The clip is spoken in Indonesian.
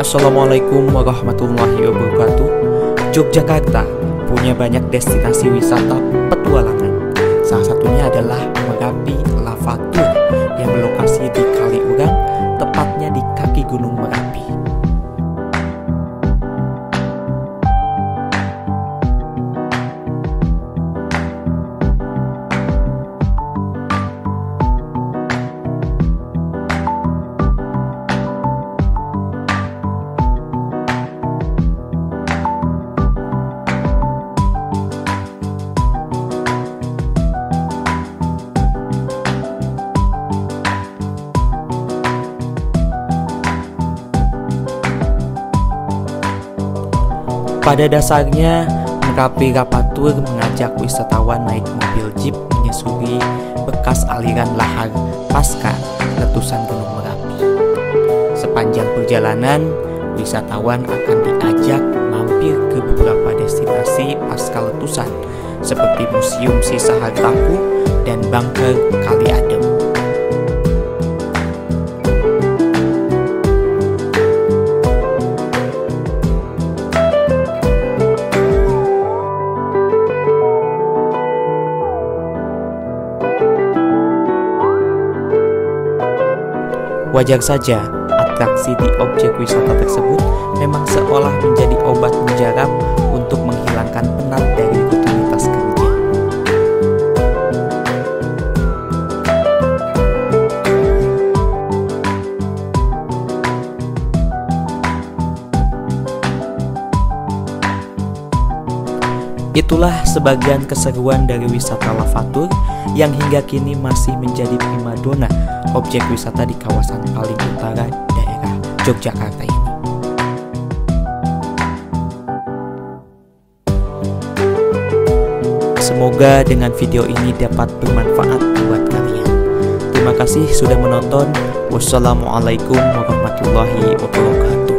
Assalamualaikum warahmatullahi wabarakatuh. Yogyakarta punya banyak destinasi wisata petualangan. Salah satunya adalah Pada dasarnya, Merapi Rapatur mengajak wisatawan naik mobil jeep menyusuri bekas aliran lahar pasca letusan Gunung Merapi. Sepanjang perjalanan, wisatawan akan diajak mampir ke beberapa destinasi pasca letusan seperti Museum Sisa Hartaku dan Bunker Kali Adem. Wajar saja atraksi di objek wisata tersebut memang seolah menjadi obat mujarab Itulah sebagian keseruan dari wisata Lavatur yang hingga kini masih menjadi primadona objek wisata di kawasan paling utara daerah Yogyakarta ini. Semoga dengan video ini dapat bermanfaat buat kalian. Terima kasih sudah menonton. Wassalamualaikum warahmatullahi wabarakatuh.